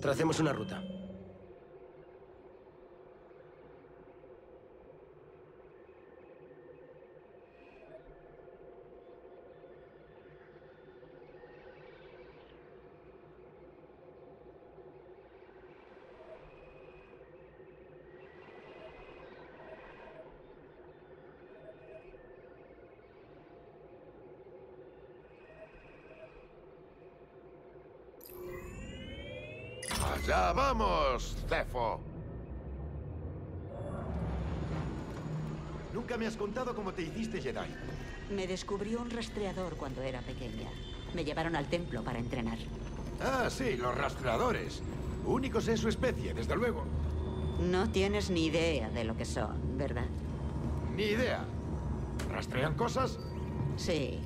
Tracemos una ruta. ¡Ya vamos, Cefo! Nunca me has contado cómo te hiciste Jedi. Me descubrió un rastreador cuando era pequeña. Me llevaron al templo para entrenar. Ah, sí, los rastreadores. Únicos en su especie, desde luego. No tienes ni idea de lo que son, ¿verdad? Ni idea. ¿Rastrean cosas? Sí.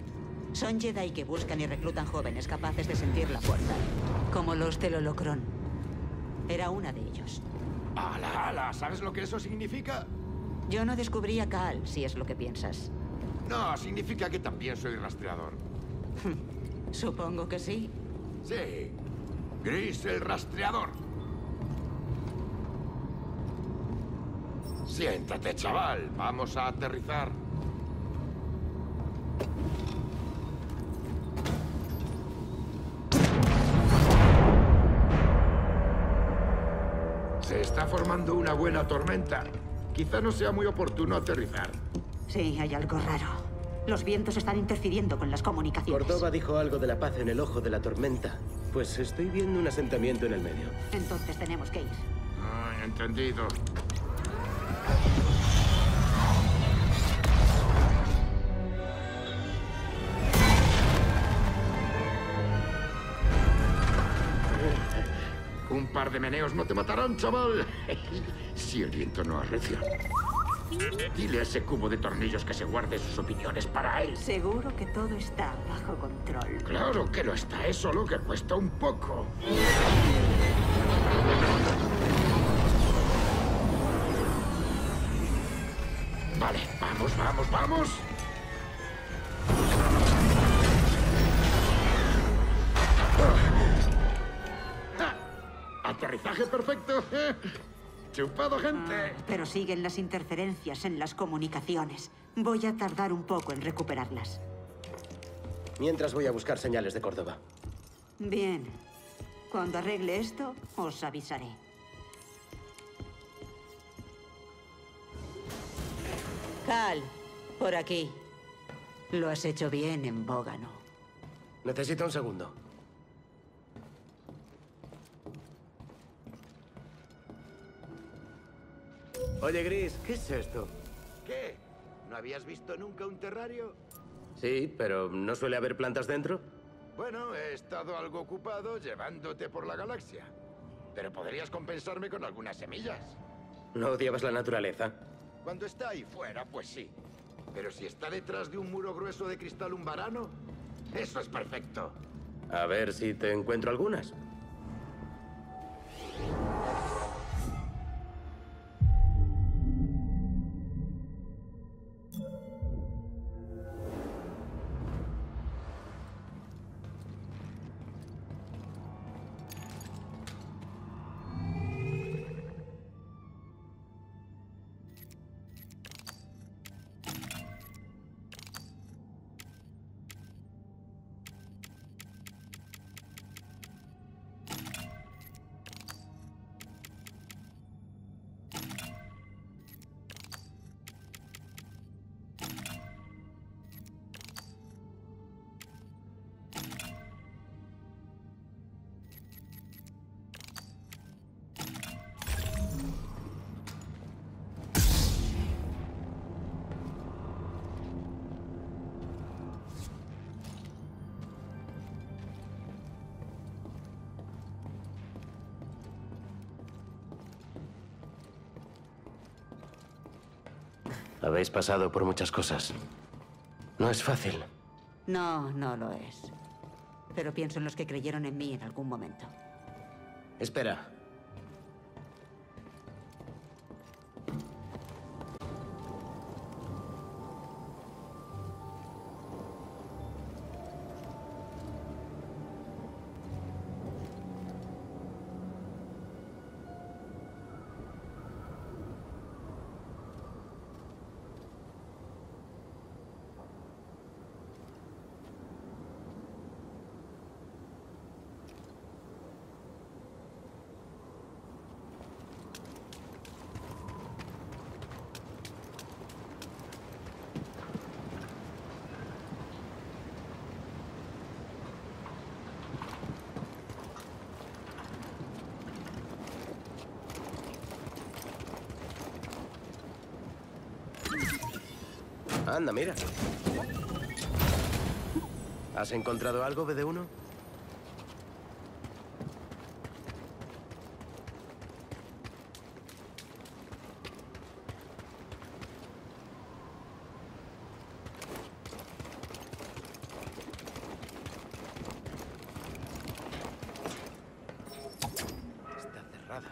Son Jedi que buscan y reclutan jóvenes capaces de sentir la fuerza. Como los del holocrón. Era una de ellos. ¡Ala, ala! ¿Sabes lo que eso significa? Yo no descubrí a Cal, si es lo que piensas. No, significa que también soy rastreador. Supongo que sí. Sí. Gris el rastreador. Siéntate, chaval. Vamos a aterrizar. Una buena tormenta. Quizá no sea muy oportuno aterrizar. Sí, hay algo raro. Los vientos están interfiriendo con las comunicaciones. Córdoba dijo algo de la paz en el ojo de la tormenta. Pues estoy viendo un asentamiento en el medio. Entonces tenemos que ir. Ah, entendido. De meneos no te matarán, chaval. Si el viento no arrecia. Dile a ese cubo de tornillos que se guarde sus opiniones para él. Seguro que todo está bajo control. Claro que lo está, es solo que cuesta un poco. Vale, vamos, vamos, vamos. Chupado, gente. Pero siguen las interferencias en las comunicaciones. Voy a tardar un poco en recuperarlas. Mientras voy a buscar señales de Córdoba. Bien. Cuando arregle esto, os avisaré. Cal, por aquí. Lo has hecho bien en Bógano. Necesito un segundo. Oye, Gris, ¿qué es esto? ¿Qué? ¿No habías visto nunca un terrario? Sí, pero ¿no suele haber plantas dentro? Bueno, he estado algo ocupado llevándote por la galaxia. Pero podrías compensarme con algunas semillas. ¿No odiabas la naturaleza? Cuando está ahí fuera, pues sí. Pero si está detrás de un muro grueso de cristal umbarano, eso es perfecto. A ver si te encuentro algunas. Habéis pasado por muchas cosas. No es fácil. No, no lo es. Pero pienso en los que creyeron en mí en algún momento. Espera. Anda, mira. ¿Has encontrado algo, BD1? Está cerrada.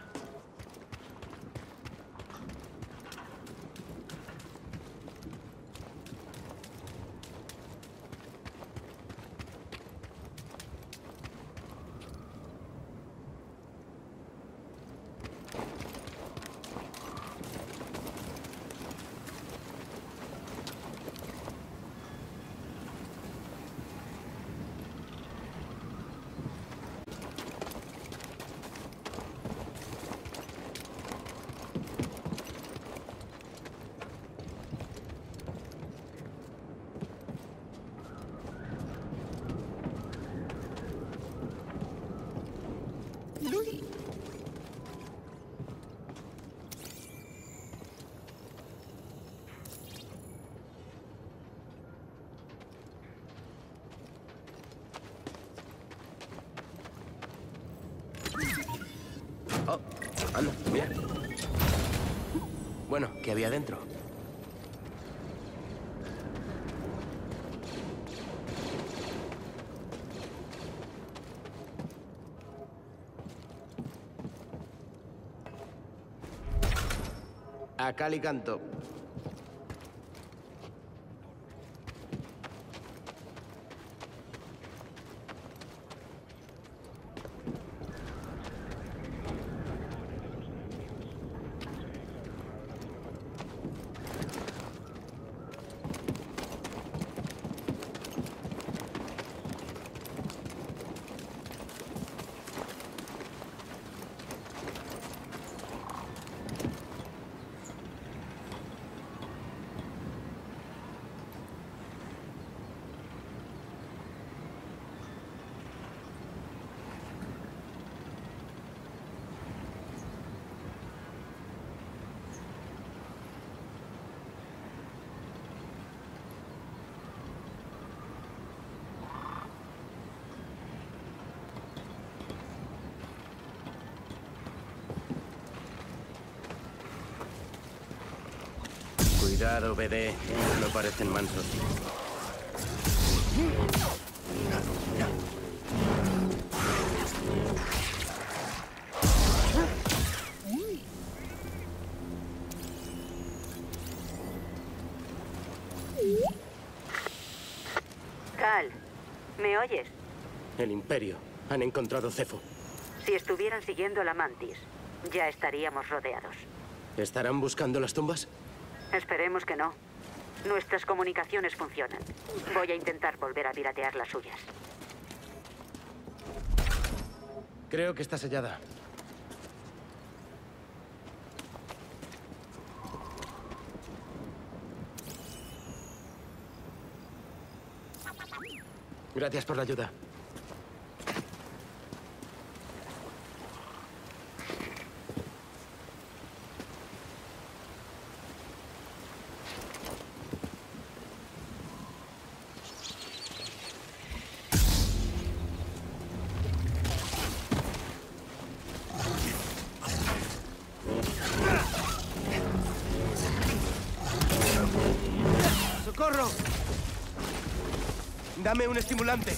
Oh, anda, mira. ¿Qué había dentro? A y canto. No parecen mansos. Cal, ¿me oyes? El Imperio. Han encontrado Cefo. Si estuvieran siguiendo la Mantis, ya estaríamos rodeados. ¿Estarán buscando las tumbas? Esperemos que no. Nuestras comunicaciones funcionan. Voy a intentar volver a piratear las suyas. Creo que está sellada. Gracias por la ayuda. Un estimulante.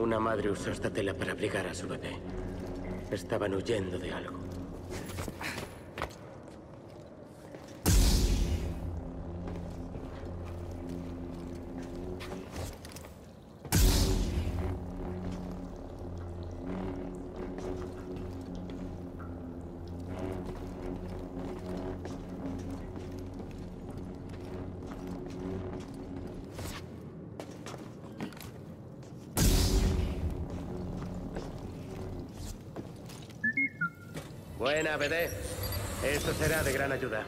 Una madre usó esta tela para abrigar a su bebé. Estaban huyendo de algo. Esto será de gran ayuda.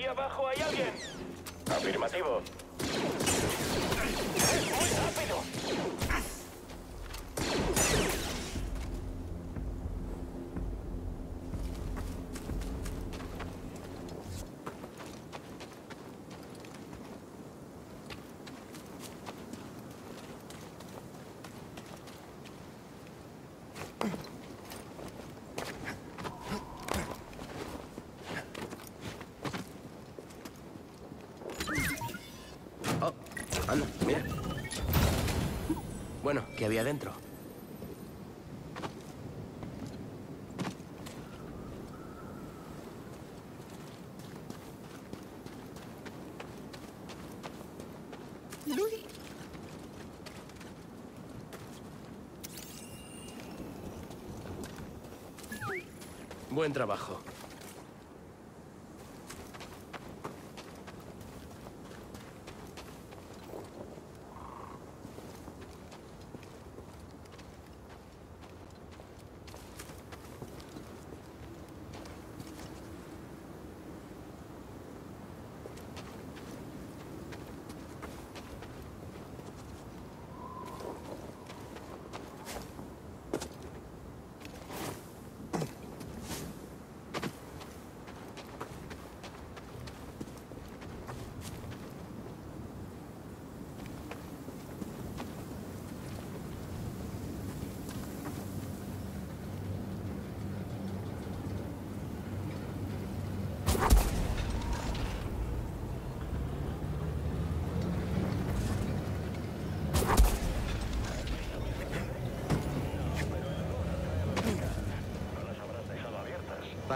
Ahí abajo hay alguien. Afirmativo. Bueno, ¿qué había dentro? Buen trabajo.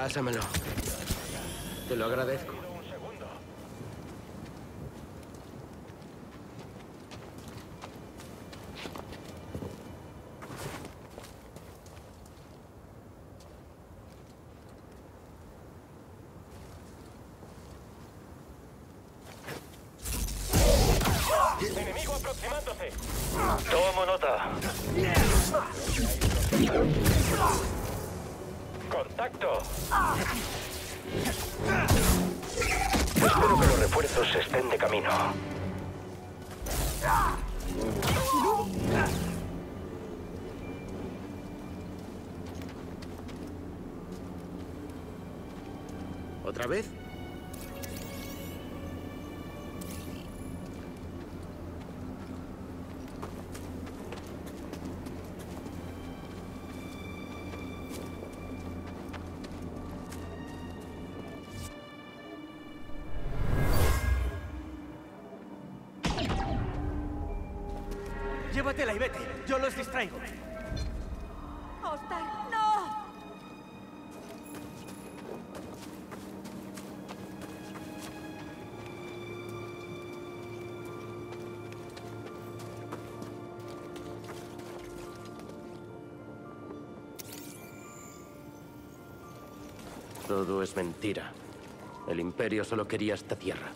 Pásamelo. Te lo agradezco. Enemigo aproximándose. Tomo nota. Espero que los refuerzos estén de camino. ¿Otra vez? El imperio solo quería esta tierra.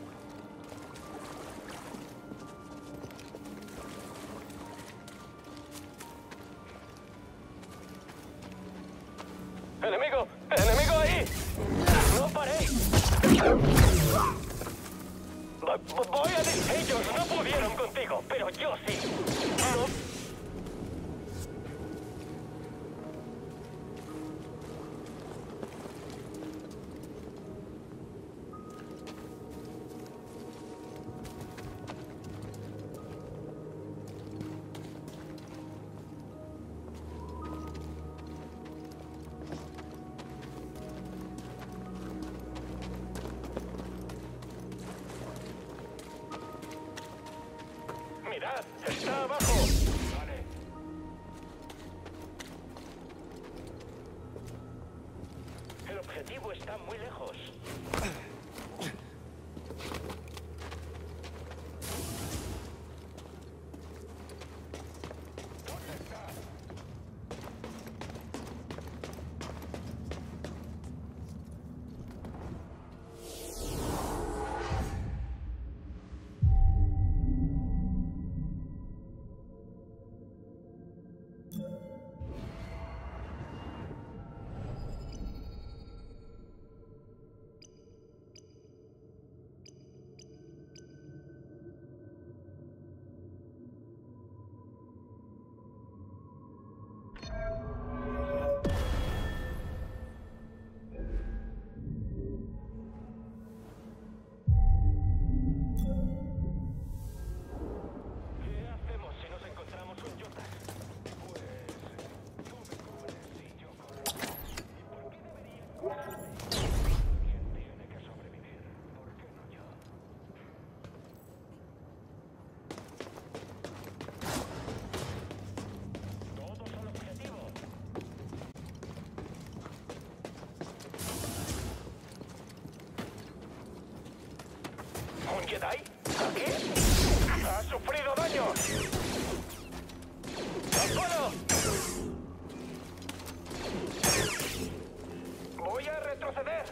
Voy a retroceder.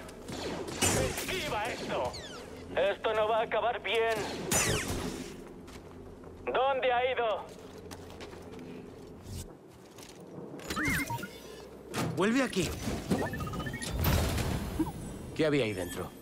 Esquiva esto. Esto no va a acabar bien. ¿Dónde ha ido? Vuelve aquí. ¿Qué había ahí dentro?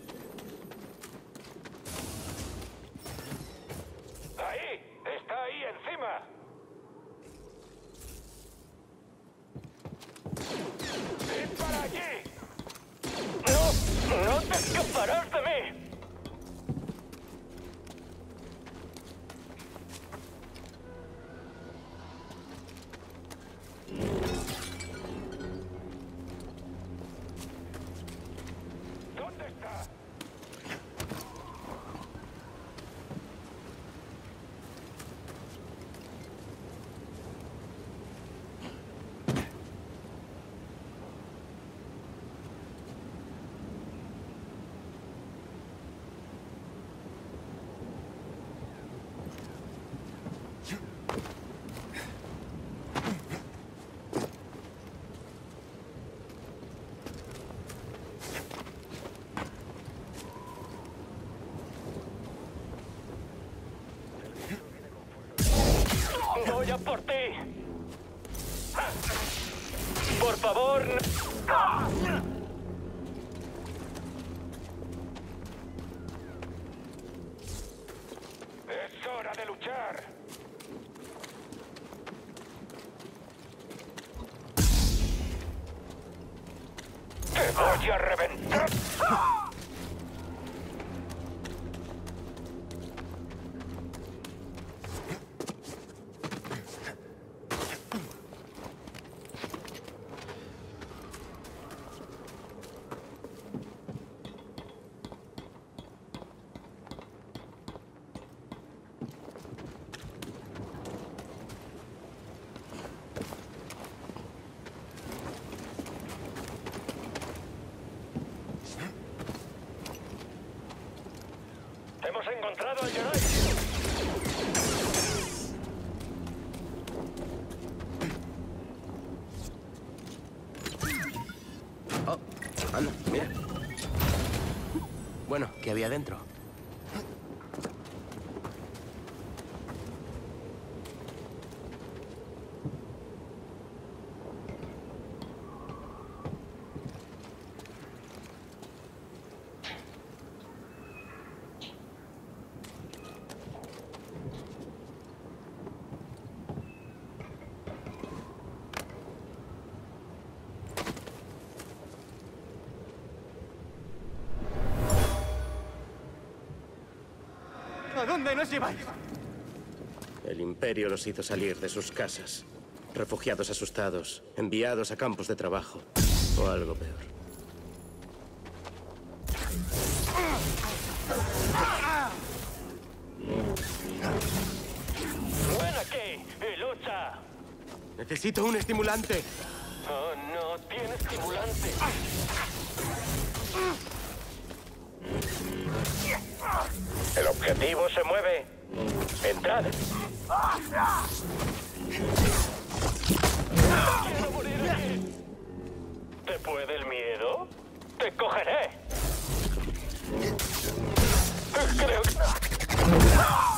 Voy a reventar. Había dentro? ¿A dónde nos lleváis? El imperio los hizo salir de sus casas. Refugiados asustados, enviados a campos de trabajo. O algo peor. Ven aquí lucha. Necesito un estimulante. Objetivo se mueve. Entrad. Quiero morir aquí. ¿Te puede el miedo? ¡Te cogeré! Creo que...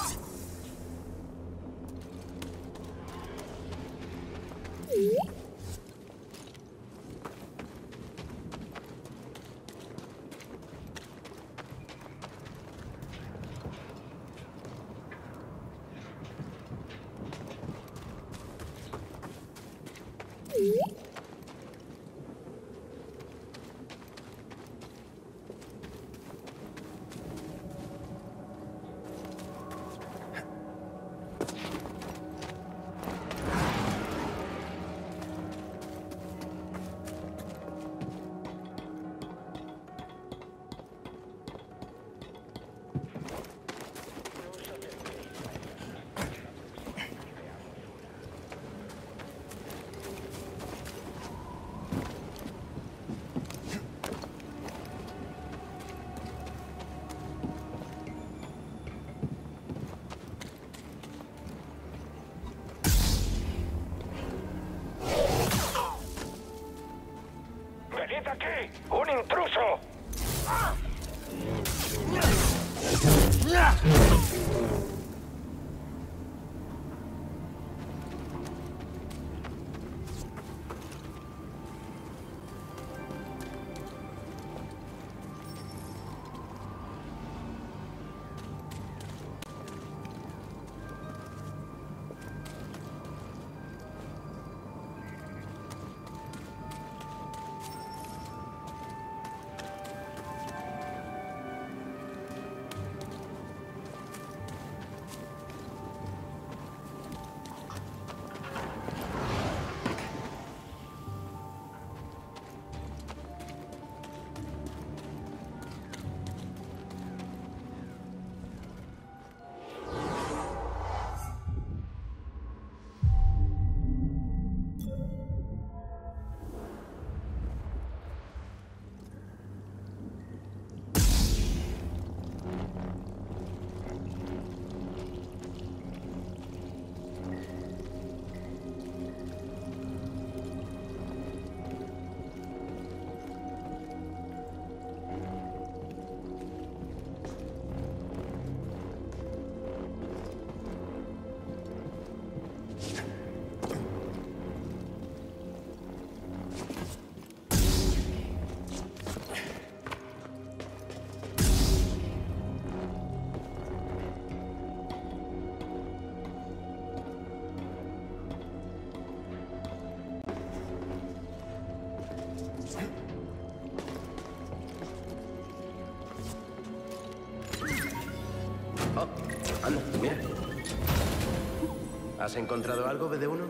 ¿Has encontrado algo, BD1?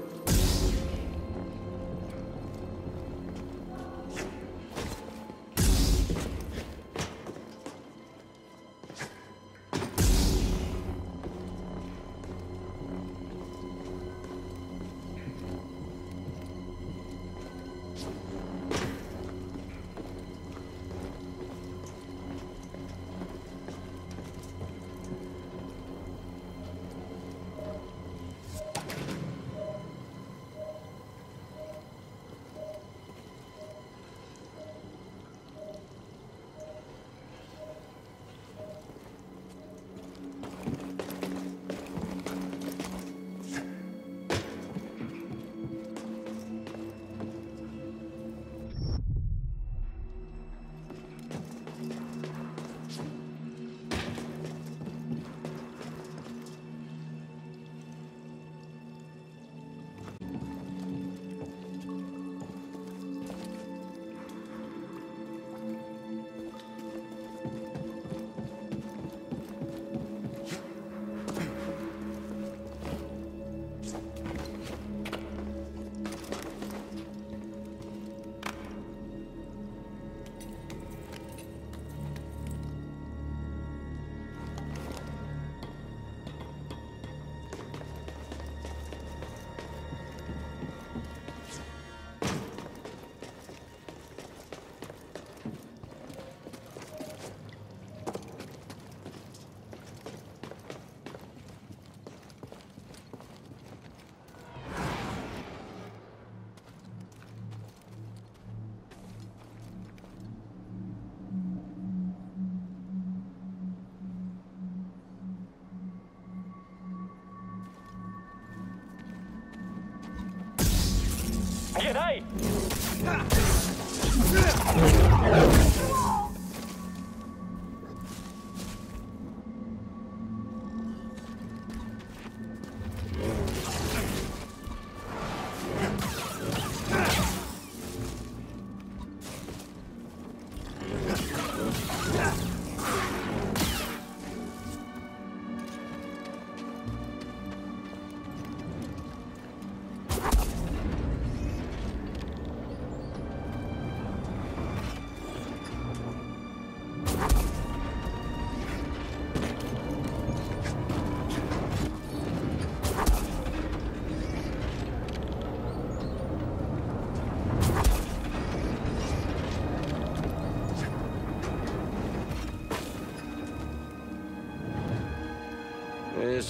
¡Jedi!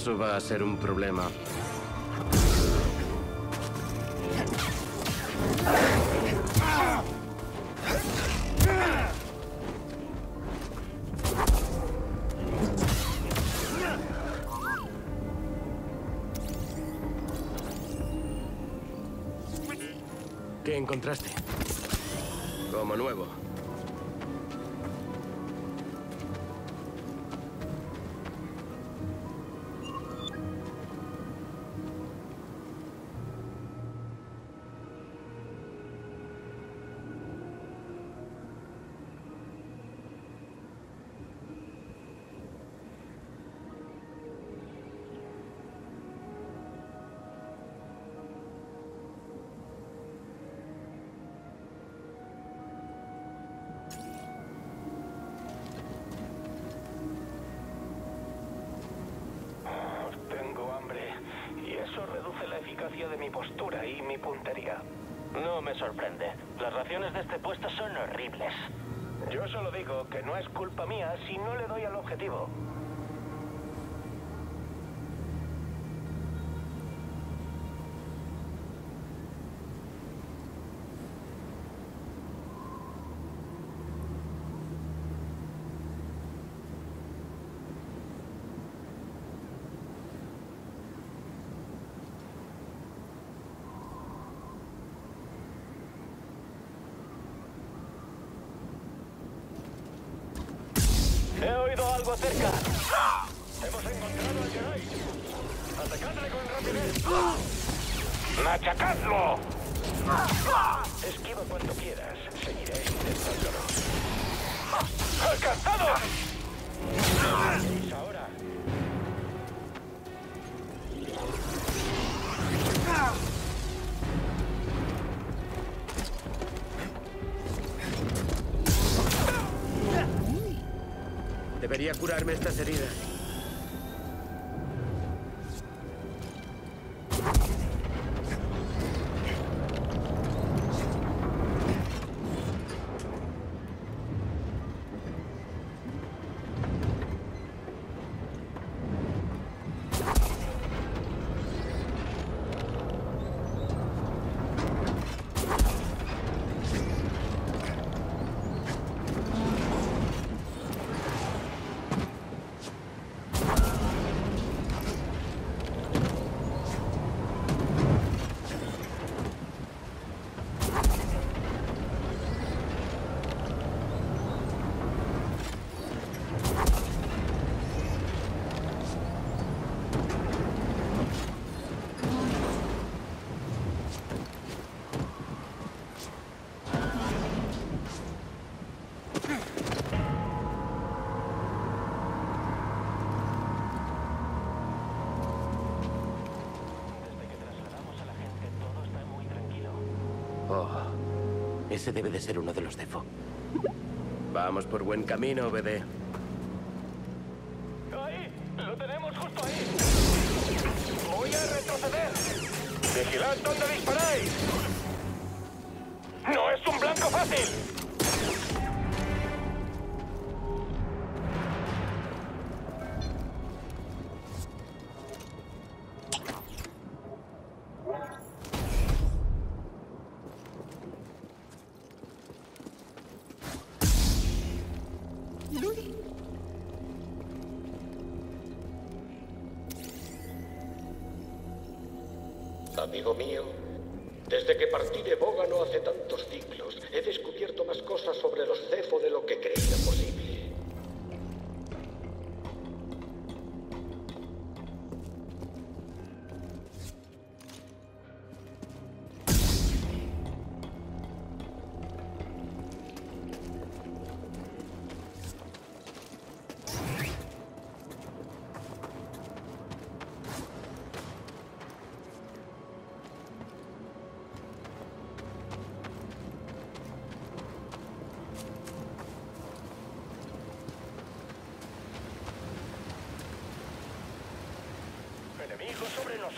Eso va a ser un problema. ¿Qué encontraste? Mi postura y mi puntería. No me sorprende. Las raciones de este puesto son horribles. Yo solo digo que no es culpa mía si no le doy al objetivo. He algo cerca. Hemos encontrado al Jedi. Atacadle con rapidez. ¡Machacadlo! Esquiva cuanto quieras. Seguiré intentándolo. ¡Alcanzado! curarme estas heridas. Debe de ser uno de los Defo. Vamos por buen camino, BD.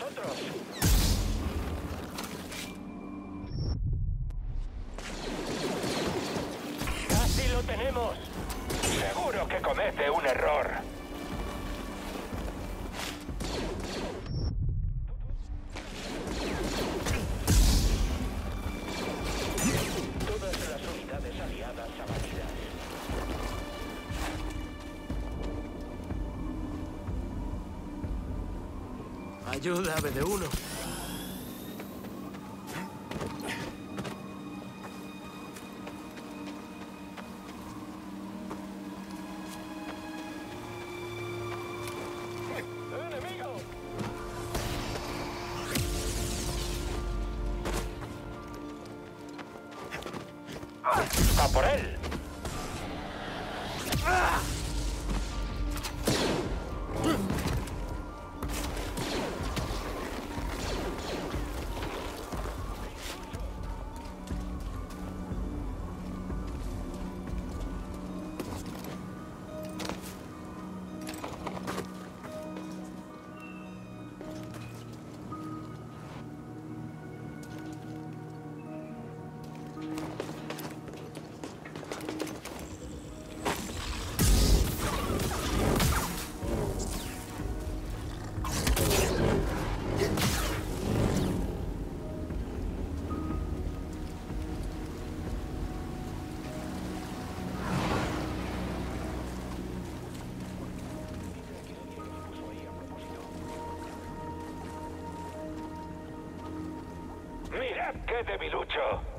nosotros. Ayuda, BD1. ¡Mira qué debilucho!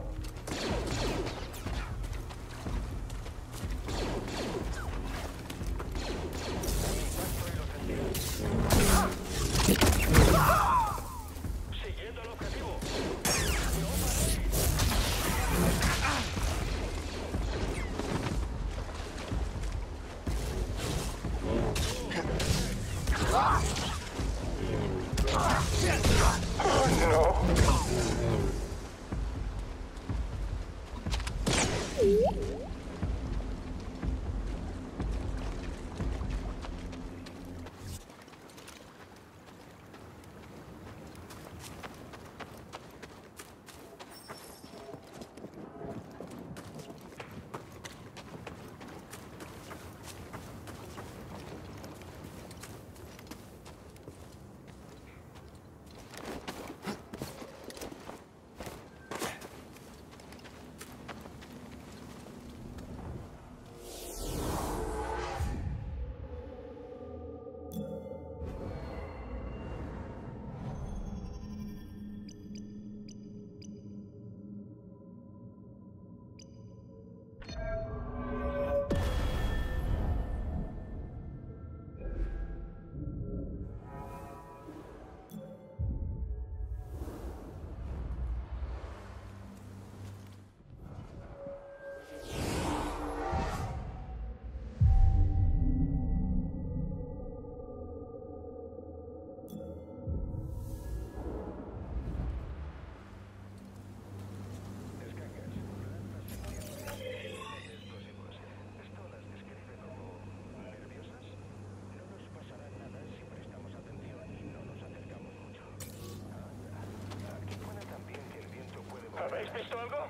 ¿Habéis visto algo?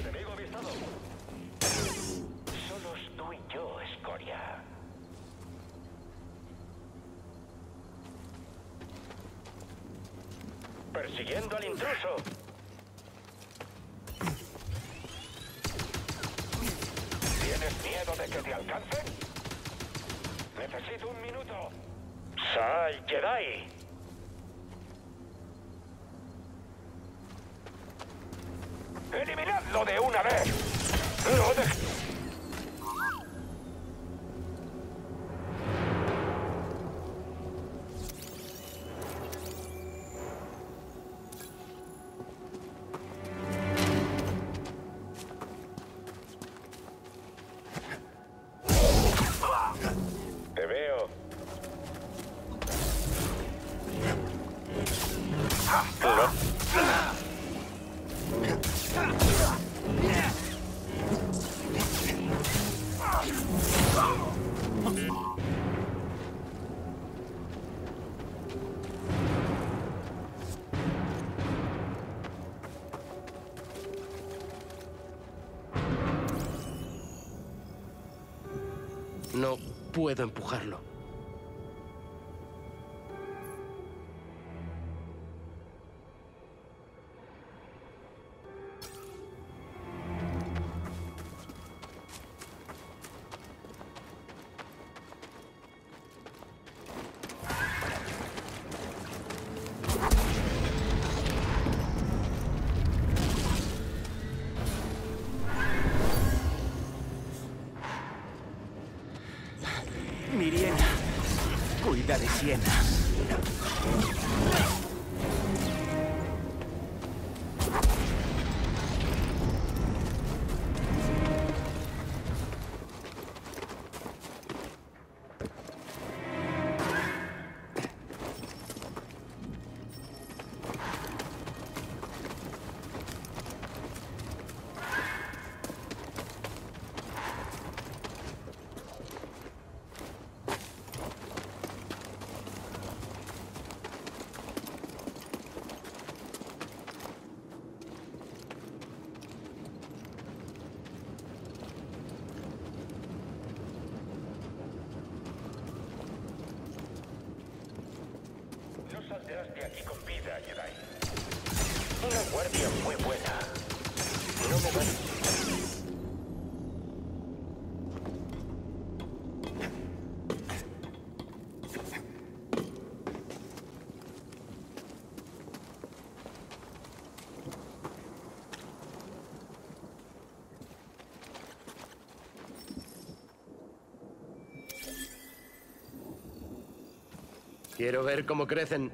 Enemigo avistado. Solos tú y yo, escoria. Persiguiendo al intruso. ¿Tienes miedo de que te alcancen? Necesito un minuto. ¡Sal, Jedi! Puedo empujarlo. Cuida Quiero ver cómo crecen.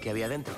¿Qué había dentro?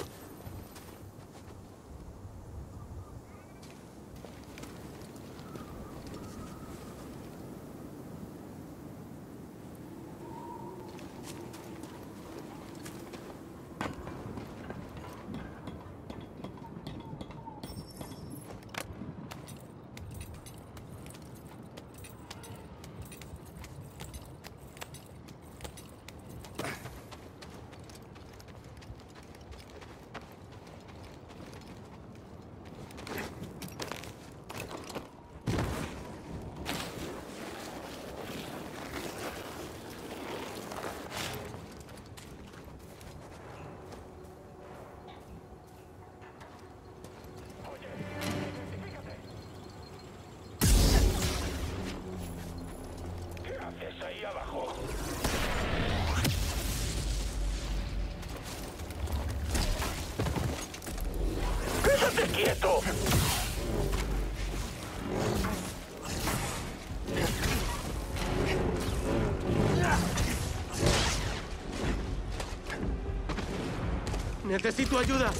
Necesito ayuda.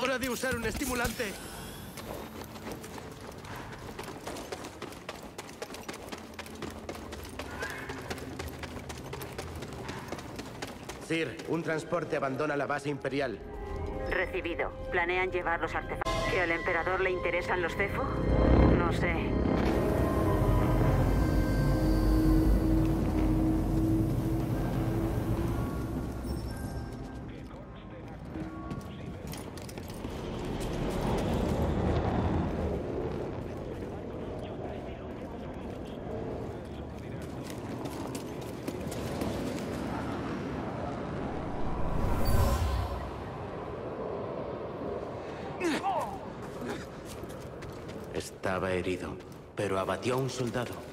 Hora de usar un estimulante. Un transporte abandona la base imperial. Recibido. ¿Planean llevar los artefactos? ¿Que al emperador le interesan los cefo? No sé. Abatió a un soldado.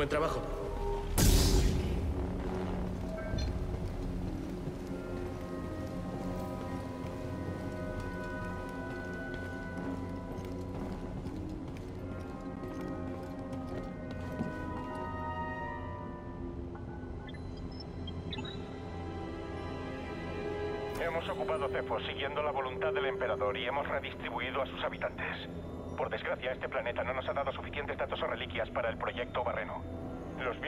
Buen trabajo. Hemos ocupado Cefo siguiendo la voluntad del emperador y hemos redistribuido a sus habitantes. Por desgracia, este planeta no nos ha dado suficientes datos o reliquias para el proyecto Barreno.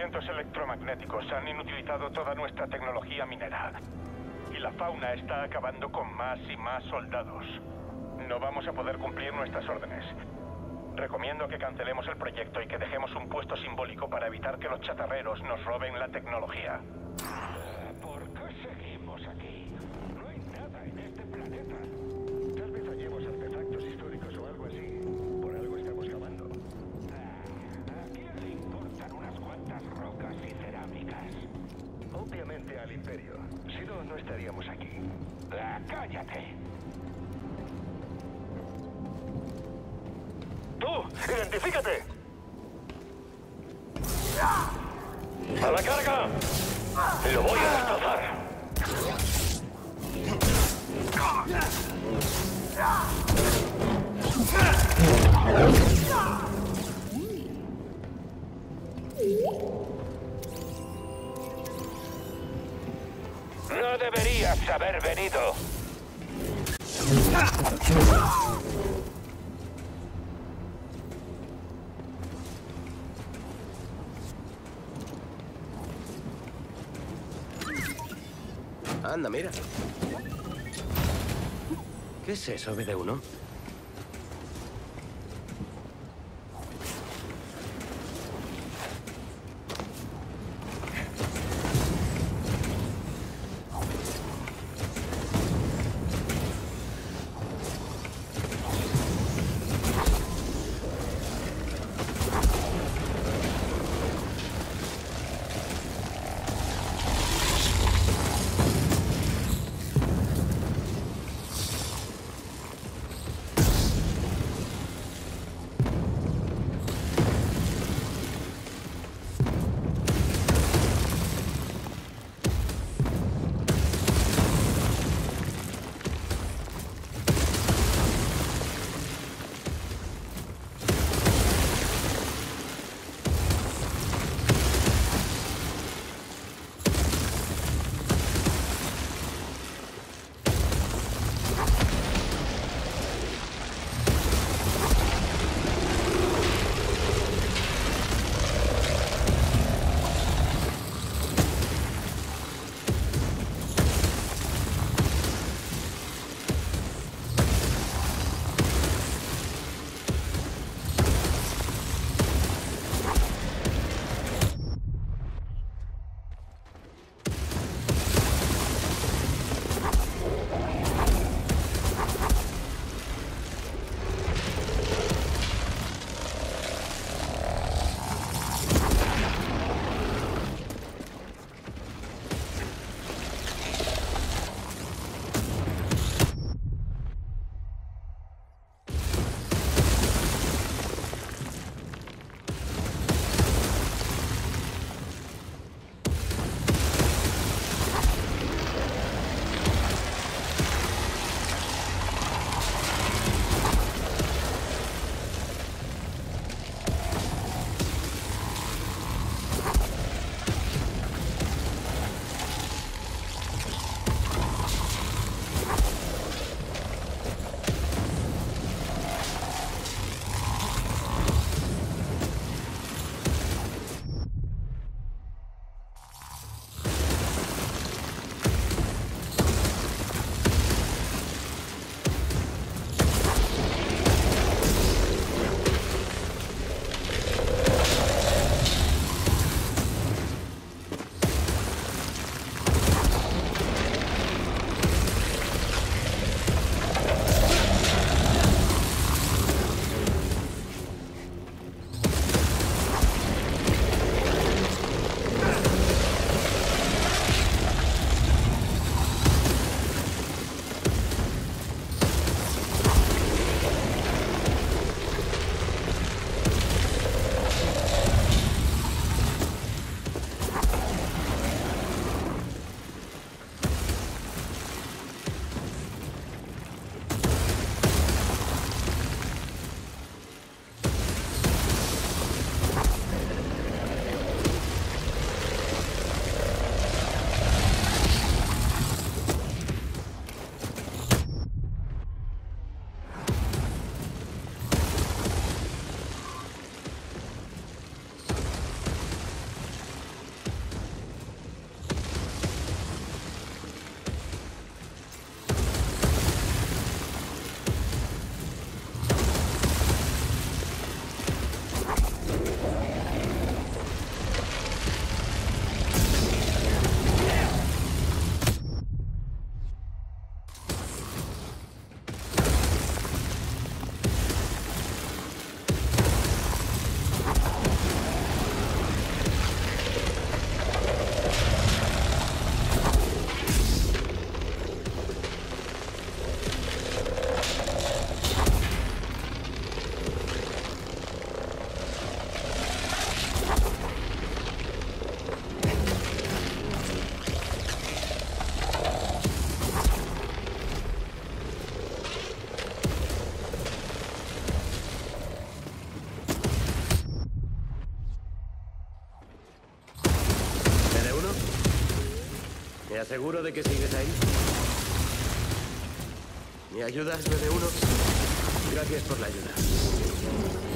Los vientos electromagnéticos han inutilizado toda nuestra tecnología minera. Y la fauna está acabando con más y más soldados. No vamos a poder cumplir nuestras órdenes. Recomiendo que cancelemos el proyecto y que dejemos un puesto simbólico para evitar que los chatarreros nos roben la tecnología. ¡Identifícate! ¡A la carga! ¡Lo voy a destrozar! No deberías haber venido. Anda, mira. ¿Qué es eso, BD-1? Me aseguro de que sigues ahí. ¿Me ayudas, 9-1? Gracias por la ayuda.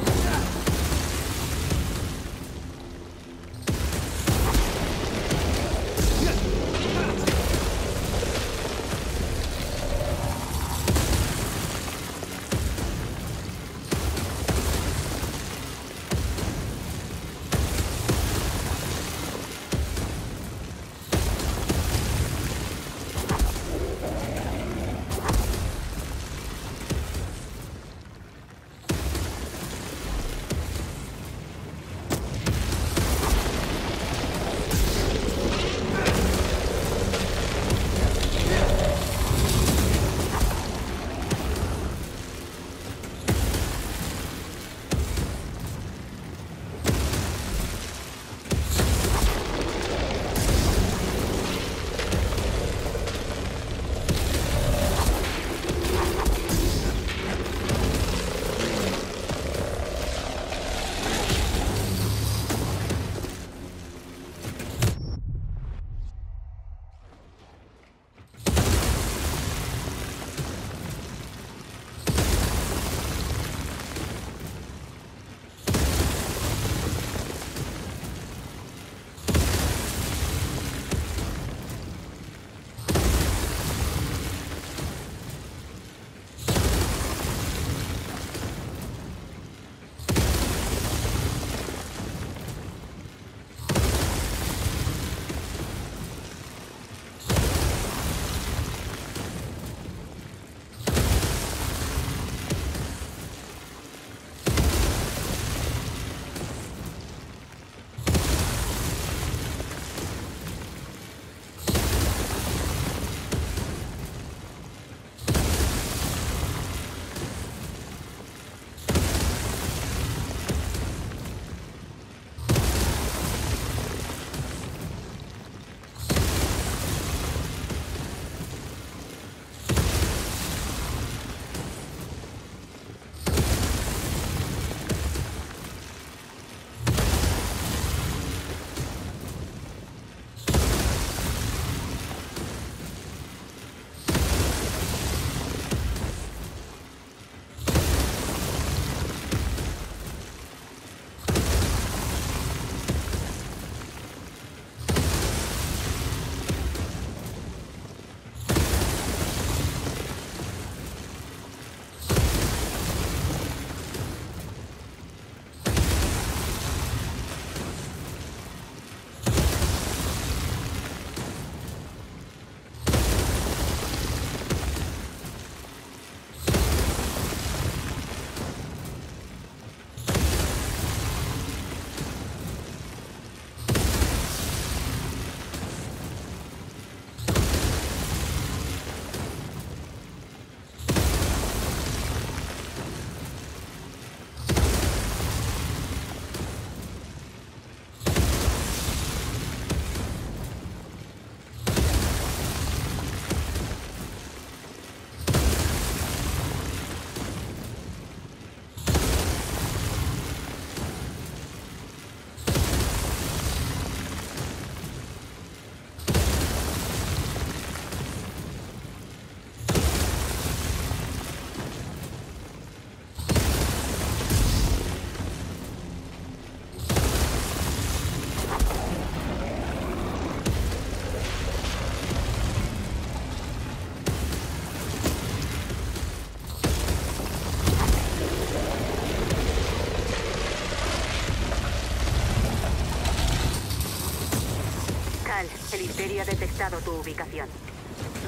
Detectado tu ubicación.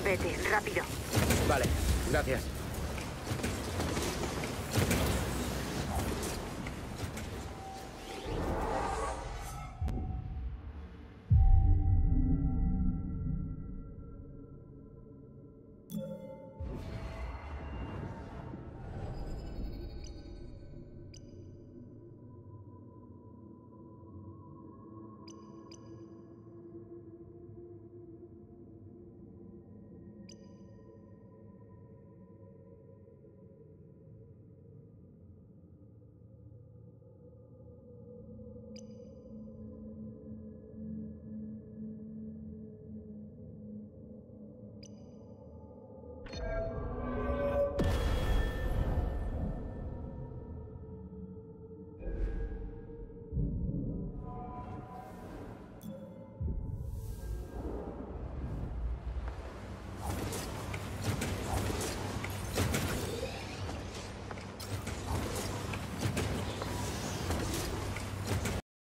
Vete, rápido. Vale, gracias.